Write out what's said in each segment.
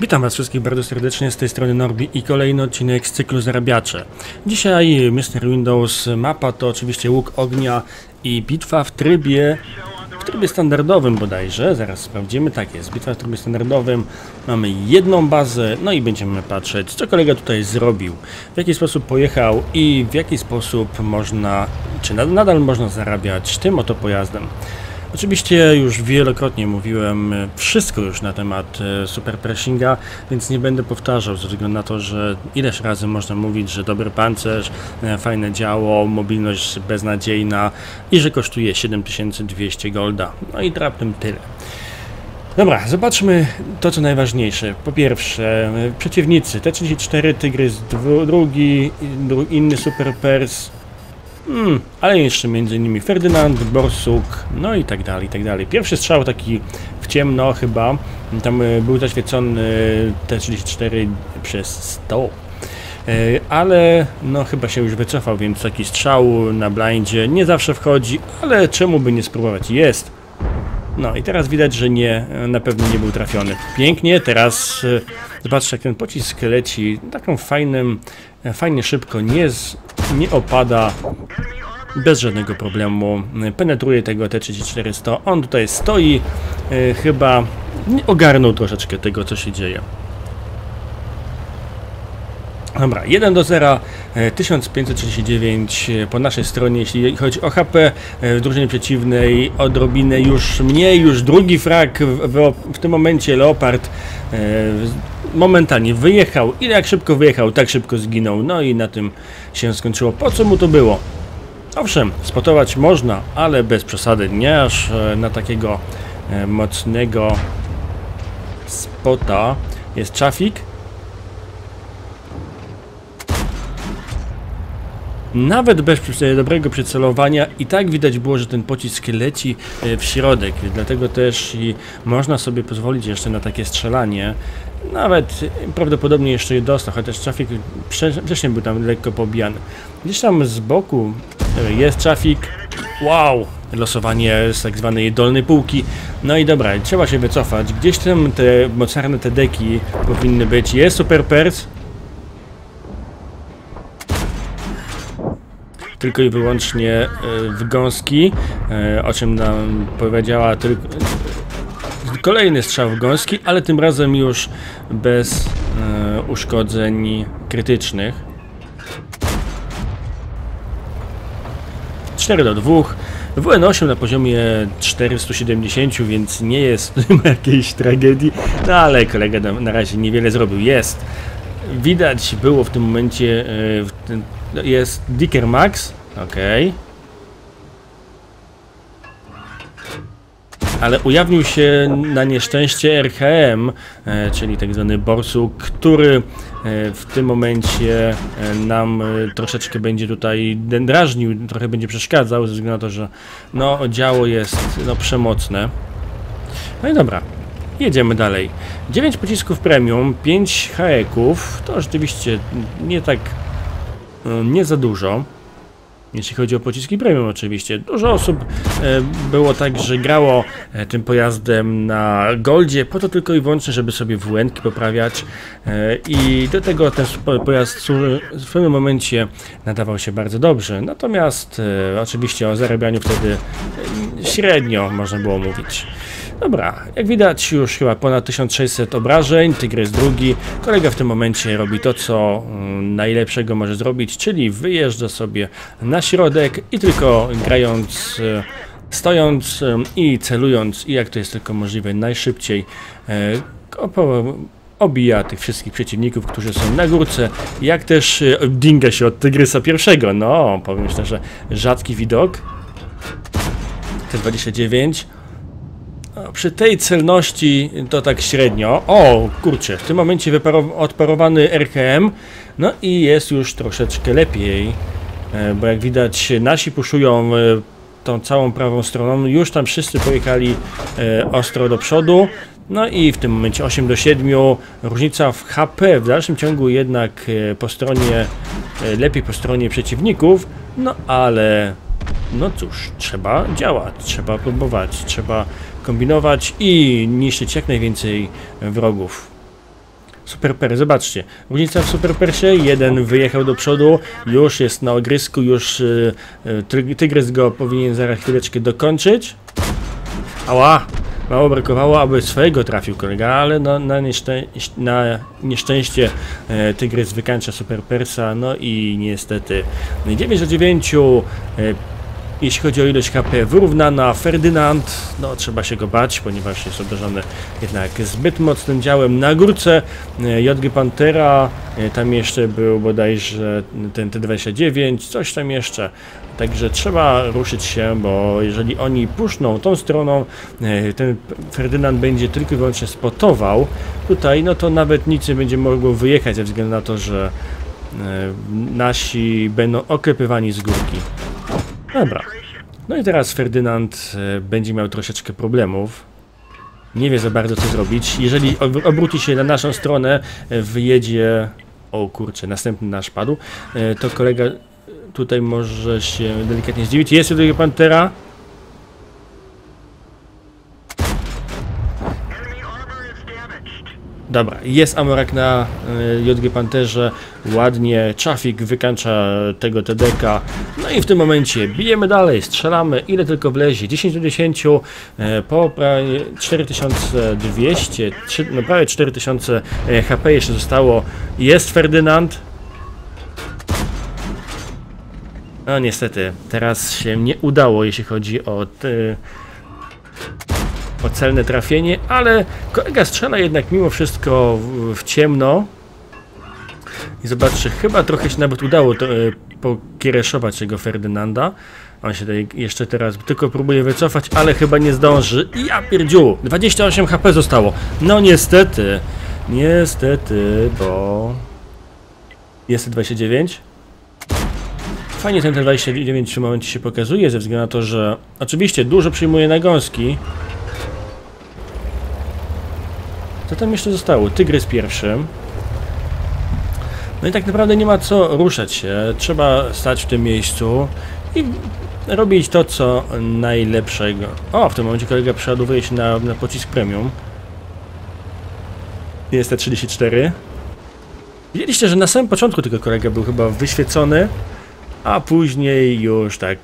Witam Was wszystkich bardzo serdecznie, z tej strony Norbi i kolejny odcinek z cyklu Zarabiacze. Dzisiaj Mr. Windows mapa to oczywiście łuk ognia i bitwa w trybie w trybie standardowym bodajże, zaraz sprawdzimy, tak jest, bitwa w trybie standardowym, mamy jedną bazę, no i będziemy patrzeć, co kolega tutaj zrobił, w jaki sposób pojechał i w jaki sposób można, czy nadal można zarabiać tym oto pojazdem. Oczywiście już wielokrotnie mówiłem e, wszystko już na temat e, super pressinga, więc nie będę powtarzał ze względu na to, że ileś razy można mówić, że dobry pancerz, e, fajne działo, mobilność beznadziejna i że kosztuje 7200 golda. No i raptem tyle. Dobra, zobaczmy to co najważniejsze. Po pierwsze, przeciwnicy. T-34, Tygrys drugi, inny Super Pers, Hmm, ale jeszcze między innymi Ferdynand, Borsuk, no i tak dalej, i tak dalej. Pierwszy strzał taki w ciemno chyba, tam e, był zaświecony T-34 przez 100. E, ale no chyba się już wycofał, więc taki strzał na blindzie nie zawsze wchodzi, ale czemu by nie spróbować? Jest! No i teraz widać, że nie, na pewno nie był trafiony. Pięknie, teraz e, zobaczcie jak ten pocisk leci taką fajnym, fajnie szybko, nie, z, nie opada bez żadnego problemu. Penetruje tego T-3400. On tutaj stoi, yy, chyba ogarnął troszeczkę tego, co się dzieje. Dobra, 1 do 0, 1539 po naszej stronie, jeśli chodzi o HP e, w drużynie przeciwnej, odrobinę już mniej, już drugi frak w, w, tym momencie Leopard e, momentalnie wyjechał. I jak szybko wyjechał, tak szybko zginął, no i na tym się skończyło. Po co mu to było? Owszem, spotować można, ale bez przesady, nie aż e, na takiego mocnego spota. Jest trafik, Nawet bez dobrego przycelowania i tak widać było, że ten pocisk leci e, w środek, dlatego też i można sobie pozwolić jeszcze na takie strzelanie. Nawet prawdopodobnie jeszcze je dostał, chociaż trafik wcześniej był tam lekko pobijany. Gdzieś tam z boku e, jest trafik. Wow! Losowanie z tak zwanej dolnej półki. No i dobra, trzeba się wycofać. Gdzieś tam te mocarne te deki powinny być. Jest super pers. Tylko i wyłącznie e, w gąski, e, o czym nam powiedziała tylko kolejny strzał w gąski, ale tym razem już bez e, uszkodzeń krytycznych. 4 do 2. WN8 na poziomie 470, więc nie jest jakiejś tragedii, no ale kolega na razie niewiele zrobił. Jest. Widać było w tym momencie, w ten, jest Dicker Max, ok. Ale ujawnił się na nieszczęście RHM, e, czyli tak zwany Borsu, który e, w tym momencie e, nam troszeczkę będzie tutaj drażnił, trochę będzie przeszkadzał, ze względu na to, że no, działo jest no, przemocne. No i dobra, jedziemy dalej. 9 pocisków premium, 5 haeków, to rzeczywiście nie tak nie za dużo. Jeśli chodzi o pociski premium oczywiście. Dużo osób e, było tak, że grało e, tym pojazdem na Goldzie po to tylko i wyłącznie, żeby sobie wn poprawiać i do tego ten pojazd w pewnym momencie nadawał się bardzo dobrze. Natomiast oczywiście o zarabianiu wtedy średnio można było mówić. Dobra, jak widać już chyba ponad 1600 obrażeń, Tygrys drugi. Kolega w tym momencie robi to, co mm, najlepszego może zrobić, czyli wyjeżdża sobie na środek i tylko grając, e, stojąc e, i celując, i jak to jest tylko możliwe, najszybciej e, obija tych wszystkich przeciwników, którzy są na górce, jak też dinga się od Tygrysa pierwszego. No, powiem szczerze, rzadki widok. T29 przy tej celności to tak średnio. O, kurczę, w tym momencie odparowany RKM. No i jest już troszeczkę lepiej, e, bo jak widać nasi puszują e, tą całą prawą stroną. Już tam wszyscy pojechali e, ostro do przodu. No i w tym momencie 8 do 7, różnica w HP w dalszym ciągu jednak po stronie, lepiej po stronie przeciwników, no ale no cóż, trzeba działać, trzeba próbować, trzeba kombinować i niszczyć jak najwięcej wrogów. Super Per, zobaczcie. Różnica w Super Persie, jeden wyjechał do przodu, już jest na ogrysku, już y, y, Tygrys go powinien zaraz chwileczkę dokończyć. Ała! Mało brakowało, aby swojego trafił kolega, ale no, na, na nieszczęście e, Tygrys wykańcza Super Persa, no i niestety 9 do 9 e, jeśli chodzi o ilość HP wyrównana, Ferdynand, no trzeba się go bać, ponieważ jest obdarzony jednak zbyt mocnym działem na górce. E, JG Pantera, e, tam jeszcze był bodajże ten T29, coś tam jeszcze. Także trzeba ruszyć się, bo jeżeli oni puszczą tą stroną, e, ten Ferdynand będzie tylko i wyłącznie spotował tutaj, no to nawet nic nie będzie mogło wyjechać ze względu na to, że nasi będą oklepywani z górki. Dobra. No i teraz Ferdynand e, będzie miał troszeczkę problemów. Nie wie za bardzo co zrobić. Jeżeli obróci się na naszą stronę, e, wyjedzie... O kurczę, następny nasz padł. E, to kolega tutaj może się delikatnie zdziwić. Jest tutaj Pantera. Dobra, jest Amorak na y, JG Panterze, ładnie, Czafik wykańcza tego TDK, no i w tym momencie bijemy dalej, strzelamy, ile tylko wlezie, 10 do 10, y, po prawie 4200, 3, no prawie 4000 y, HP jeszcze zostało, jest Ferdynand, no niestety, teraz się nie udało, jeśli chodzi o o celne trafienie, ale kolega strzela jednak mimo wszystko w, w ciemno. I zobaczcie, chyba trochę się nawet udało to, e, pokiereszować tego Ferdynanda. On się tutaj jeszcze teraz tylko próbuje wycofać, ale chyba nie zdąży. I ja pierdziu! 28 HP zostało. No niestety. Niestety, bo... Jest 29. Fajnie ten T29 w tym momencie się pokazuje, ze względu na to, że oczywiście dużo przyjmuje nagąski, Co tam jeszcze zostało? Tygrys pierwszym. No i tak naprawdę nie ma co ruszać się. Trzeba stać w tym miejscu i robić to, co najlepszego. O, w tym momencie kolega przeładowuje się na, na pocisk premium. Jest T34. Widzieliście, że na samym początku tego kolega był chyba wyświecony, a później już tak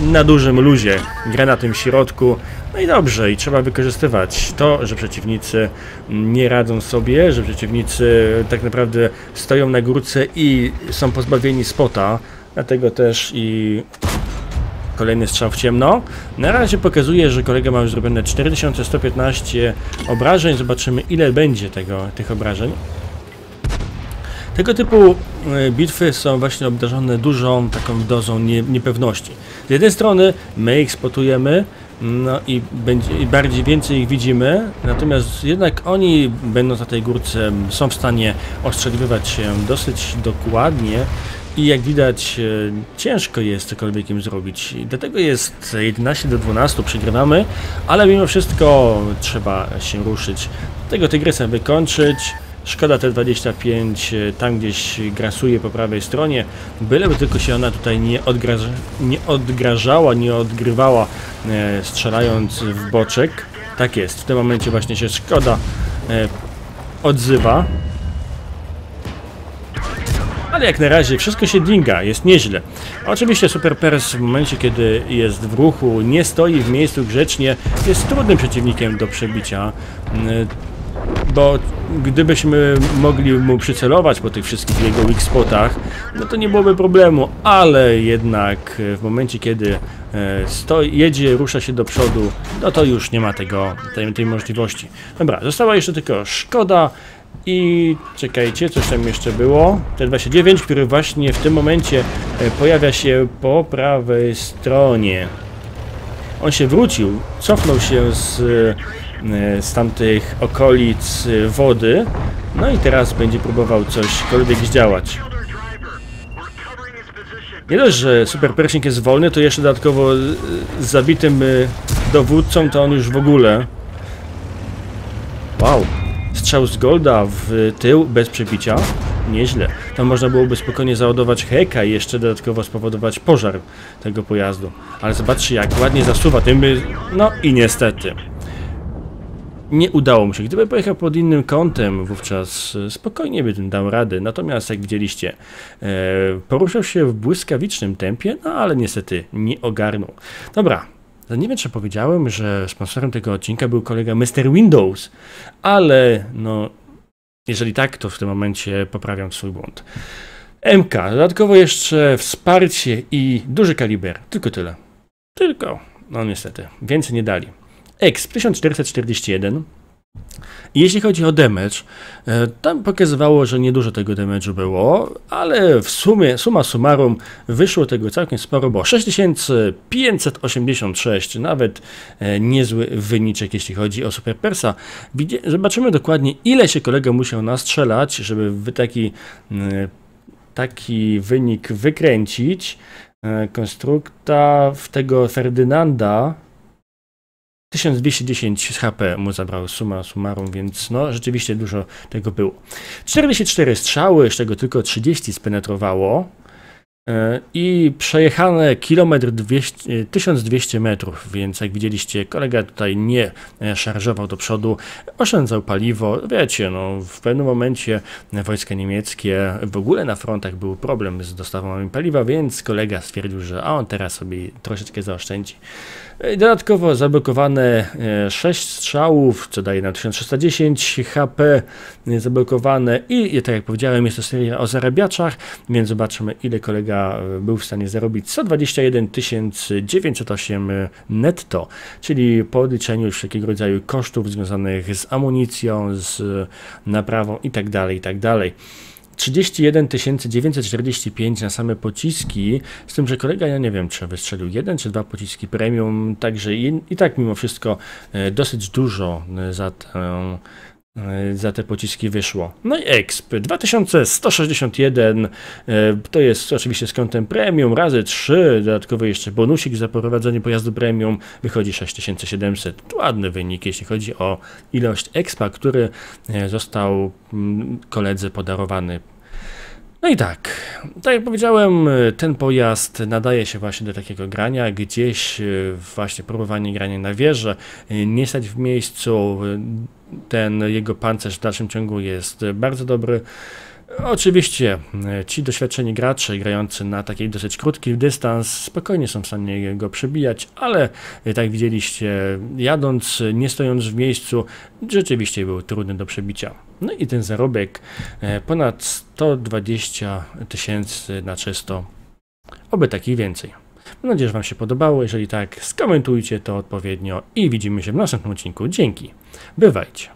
na dużym luzie gra na tym środku. No i dobrze, i trzeba wykorzystywać to, że przeciwnicy nie radzą sobie, że przeciwnicy tak naprawdę stoją na górce i są pozbawieni spota. Dlatego też i kolejny strzał w ciemno. Na razie pokazuje, że kolega ma już zrobione 4115 obrażeń. Zobaczymy ile będzie tego, tych obrażeń. Tego typu e, bitwy są właśnie obdarzone dużą taką dozą nie, niepewności. Z jednej strony my ich spotujemy, no i, będzie, i bardziej więcej ich widzimy, natomiast jednak oni, będąc na tej górce, są w stanie ostrzeliwać się dosyć dokładnie i jak widać e, ciężko jest cokolwiek im zrobić. Dlatego jest 11 do 12, przegrywamy, ale mimo wszystko trzeba się ruszyć. Tego tygrysa wykończyć. Szkoda T25 e, tam gdzieś grasuje po prawej stronie, byleby tylko się ona tutaj nie, nie odgrażała, nie odgrywała e, strzelając w boczek. Tak jest, w tym momencie właśnie się Szkoda e, odzywa. Ale jak na razie wszystko się dinga, jest nieźle. Oczywiście Super Pers w momencie, kiedy jest w ruchu, nie stoi w miejscu grzecznie, jest trudnym przeciwnikiem do przebicia. E, bo gdybyśmy mogli mu przycelować po tych wszystkich jego weak spotach, no to nie byłoby problemu, ale jednak w momencie, kiedy e, stoi, jedzie, rusza się do przodu, no to już nie ma tego, tej, tej możliwości. Dobra, została jeszcze tylko Szkoda i czekajcie, coś tam jeszcze było. T29, który właśnie w tym momencie e, pojawia się po prawej stronie. On się wrócił, cofnął się z z tamtych okolic e, wody. No i teraz będzie próbował cośkolwiek zdziałać. Nie dość, że Super Pershing jest wolny, to jeszcze dodatkowo e, z zabitym dowódcą to on już w ogóle... Wow! Strzał z Golda w tył bez przebicia. Nieźle. Tam można byłoby spokojnie załadować heka i jeszcze dodatkowo spowodować pożar tego pojazdu. Ale zobaczcie jak ładnie zasuwa tym... No i niestety. Nie udało mu się. Gdyby pojechał pod innym kątem, wówczas e, spokojnie by tym dał radę. Natomiast, jak widzieliście, e, poruszał się w błyskawicznym tempie, no ale niestety nie ogarnął. Dobra, nie wiem, czy powiedziałem, że sponsorem tego odcinka był kolega Mr. Windows, ale no, jeżeli tak, to w tym momencie poprawiam swój błąd. MK, dodatkowo jeszcze wsparcie i duży kaliber. Tylko tyle. Tylko, no niestety, więcej nie dali. Exp 1441. Jeśli chodzi o damage, e, tam pokazywało, że niedużo tego damage'u było, ale w sumie, suma summarum wyszło tego całkiem sporo, bo 6586, nawet e, niezły wyniczek, jeśli chodzi o Super Persa. Zobaczymy dokładnie, ile się kolega musiał nastrzelać, żeby taki, taki wynik wykręcić. E, konstrukta w tego Ferdynanda 1210 HP mu zabrał suma summarum, więc no rzeczywiście dużo tego było. 44 strzały, z czego tylko 30 spenetrowało. E, i przejechane kilometr 200, 1200 metrów, więc jak widzieliście, kolega tutaj nie e, szarżował do przodu, oszczędzał paliwo. Wiecie, no, w pewnym momencie wojska niemieckie, w ogóle na frontach był problem z dostawą paliwa, więc kolega stwierdził, że a on teraz sobie troszeczkę zaoszczędzi. E, dodatkowo zablokowane 6 strzałów, co daje na 1310 HP zablokowane i tak jak powiedziałem, jest to seria o zarabiaczach, więc zobaczymy ile kolega E, był w stanie zarobić 121 908 netto, czyli po odliczeniu wszelkiego rodzaju kosztów związanych z amunicją, z naprawą itd. Itd. 31 945 na same pociski, z tym, że kolega, ja nie wiem, czy wystrzelił jeden czy dwa pociski premium, także i, i tak mimo wszystko e, dosyć dużo e, za tę E, za te pociski wyszło. No i EXP 2161 e, to jest oczywiście z kątem premium razy 3, dodatkowo jeszcze bonusik za prowadzenie pojazdu premium wychodzi 6700. Ładny wynik, jeśli chodzi o ilość expa, który e, został mm, koledze podarowany no i tak, tak jak powiedziałem, ten pojazd nadaje się właśnie do takiego grania, gdzieś właśnie próbowanie grania na wieżę, nie stać w miejscu, ten jego pancerz w dalszym ciągu jest bardzo dobry. Oczywiście ci doświadczeni gracze grający na takiej dosyć krótki dystans spokojnie są w stanie go przebijać, ale tak widzieliście, jadąc, nie stojąc w miejscu, rzeczywiście był trudny do przebicia. No i ten zarobek e, ponad 120 tysięcy na czysto, oby takich więcej. Mam nadzieję, że Wam się podobało. Jeżeli tak, skomentujcie to odpowiednio i widzimy się w następnym odcinku. Dzięki. Bywajcie.